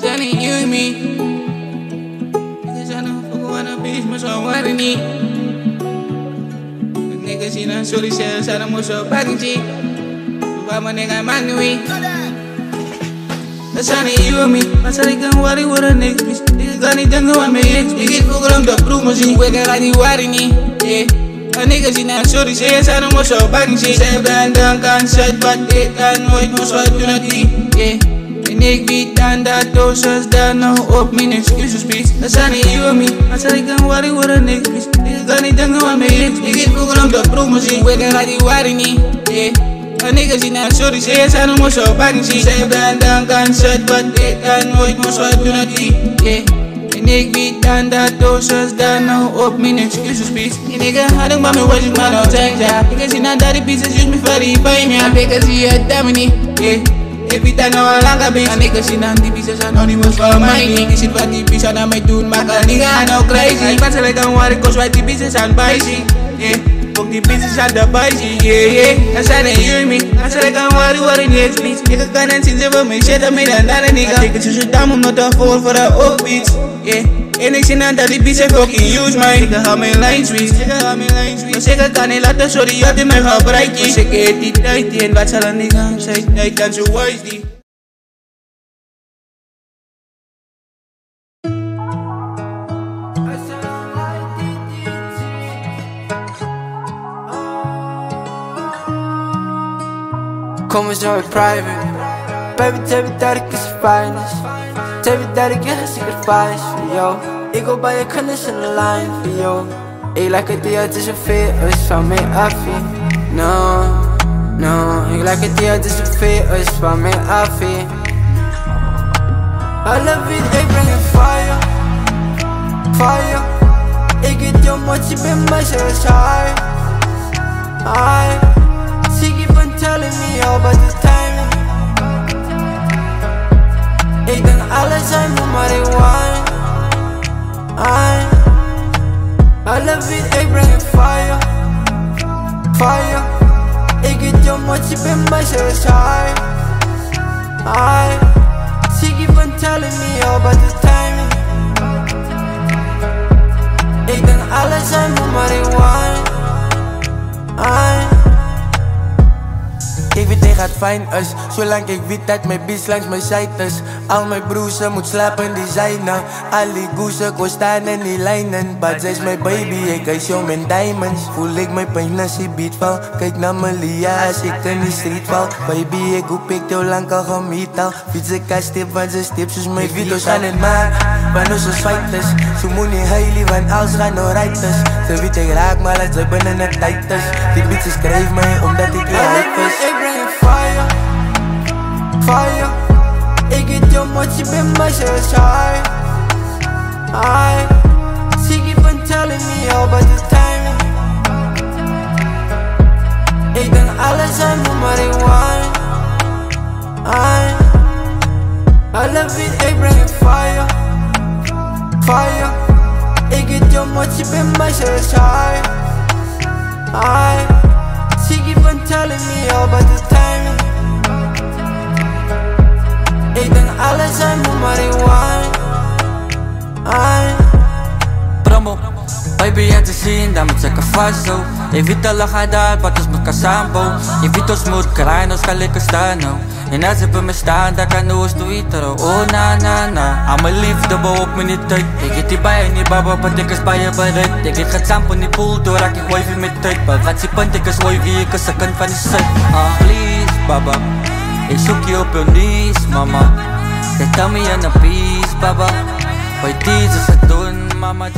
Sunny, you and me. Niggas I know fuck wanna be mas so what I need. Niggas you know, sorry, say, sa mo so bagong G. Mo nigga manui. Sunny, you and me. Masari kang wari wara next bitch. Nigga gani jangan wan me ex. Bigit ko lang da prove mo si. Wega gani wari ni. Yeah. A nigga si na sorry, say, sa mo so bagong G. Say, bandang kan side, but it kan nooit mo so tunati. Yeah. En ik weet aan dat doses daar nou op mijn excuses please zijn niet you en me I Als ik kan worry worden niks please Ik kan niet denken aan promotie We gaan die worry niet Yeah. A nigga zien nou sorry Zeg je zijn om zo bang zie Zij ben dan kan zet Wat ik kan nooit meer zo doen het die Yeah. En ik weet aan dat doses daar nou op mijn excuses please Die nigga had maar mijn words maar nou zeg ja Ik zie nou dat die pieces use me for the fame ja Ik zie het damn niet Yeah Every time I want like a bitch. Nigga shit on the pieces anonymous for my nigga. Shit what the bitch and I might do my nigga I know crazy. Man say like I'm worried cause why the pieces and spicy Yeah Fuck the pieces and the spicy Yeah yeah That's how they hear me I say like I'm worried what the next bitch Nigga can't see the me shit I made another nigga Nigga you should damn I'm not a fool for the old bitch Yeah En ik zin aan dat die bitch fucking use mij Nigga ga mijn lijn switch Nigga ga mijn lijn switch Dus ik kan niet laten sorry je had in mijn gebruik Dus ik die tijd in Wat zal een nigga zijn tijd kan zo wise die Kom eens private. Baby, tell me dat ik is finest Tell me dat ik echt sacrifice voor jou. Ik wil bij je condition line voor jou. Ik lijk het hier, het is een veer, is van affie No, no. Ik lijk het hier, het is een veer, is van affie I love it, ik breng een fire. Fire. Ik get your maar je bent mij zo high High on telling me all about the timing Ik denk alles zijn wine I, I love it, ik breng een fire. Fire. Ik het jou maar je bent mij zo high. I, She keep on telling me all about the timing Ik denk alles zijn ik gaat fijn is Zolang ik weet dat mijn bitch langs mijn site is Al mijn broers moet slapen designer Al die goezen kon staan in die lijnen. But zij is mijn baby, ik hij show mijn diamonds. Voel ik mijn pijn als die beat val. Kijk naar mijn lia als ik in die street val. Baby, ik hoop ik jou lang al gemiet al Fiets ik als stip, want ze stip soos mijn video's gaan het maar Want ons is. Fighters Ze moet niet huilen, want als gaan nou right is. Ze weet ik raak maar als ze binnen het tijd is. Die bitches schrijf mij omdat ik Fire. Jou maar je bent mij zo high. High She keep on telling me about the timing. Ik denk alles moet maar ik wine I, promo Baby, at the scene, dami sa kafaso Evita lakada, patos magkasambo Evito smooth, karanos kalikastano En als bij me staan, dan kan noos to itero Oh na na na, I'm a liefde op mijn tijd Ik het die bij en die baba, pat ik is bij je bereid Ik het gaat sampo ni pool, door raak ik wifey met tijd Maar wat si pant, ik is wifey, ik is a kant van die site Ah, please, baba. Ik zoek je op je knees, mama. Kijk, tell me aan een peace, baba. Why this is a doen, mama